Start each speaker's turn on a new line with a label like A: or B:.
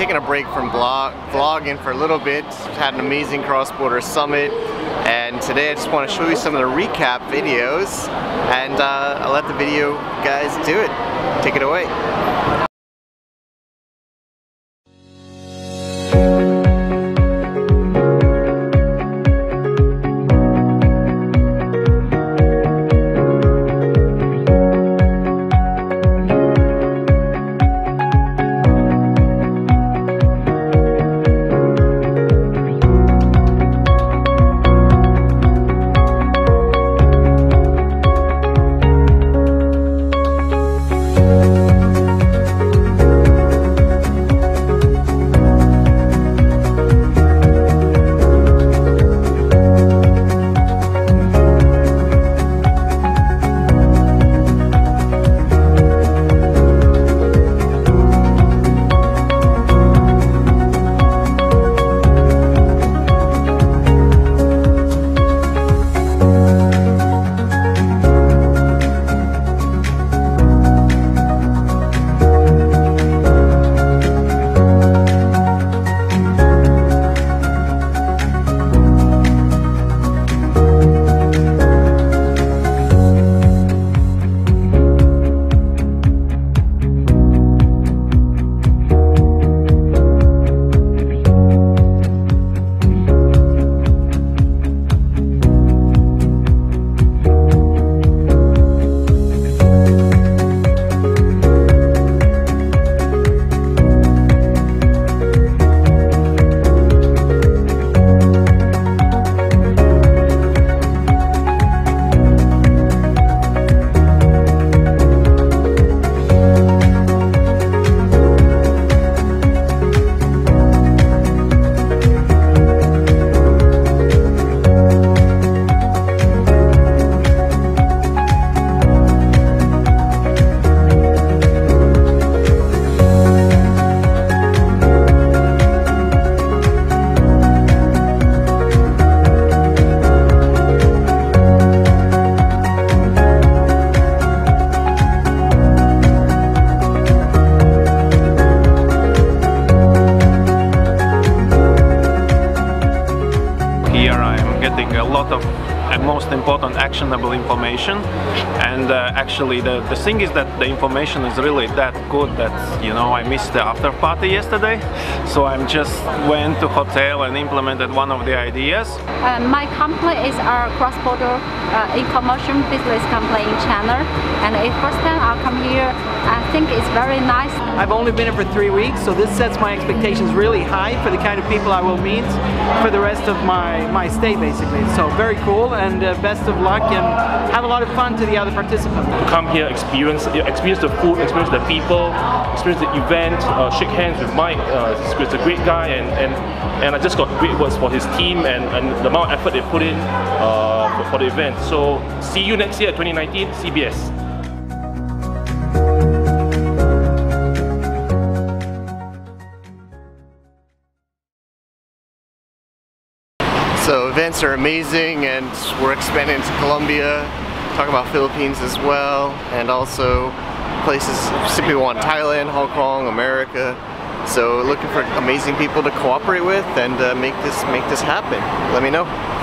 A: taking a break from blog, vlogging for a little bit. Had an amazing cross-border summit. And today I just want to show you some of the recap videos. And uh, I'll let the video guys do it. Take it away.
B: Lot of uh, most important actionable information. And uh, actually the, the thing is that the information is really that good that you know I missed the after party yesterday. So I'm just went to hotel and implemented one of the ideas.
C: Uh, my company is our cross-border uh, e-commerce business company in China. And the first time I come here I think it's very nice.
D: I've only been here for three weeks so this sets my expectations really high for the kind of people I will meet for the rest of my, my stay basically. So very cool and uh, best of luck and have a lot of fun to the other participants.
E: Come here, experience experience the food, experience the people, experience the event, uh, shake hands with Mike. Uh, he's a great guy and, and, and I just got great words for his team and, and the amount of effort they put in uh, for, for the event. So see you next year, 2019, CBS.
A: So events are amazing and we're expanding to Colombia, talk about Philippines as well, and also places simply want Thailand, Hong Kong, America. So looking for amazing people to cooperate with and uh, make this make this happen. Let me know.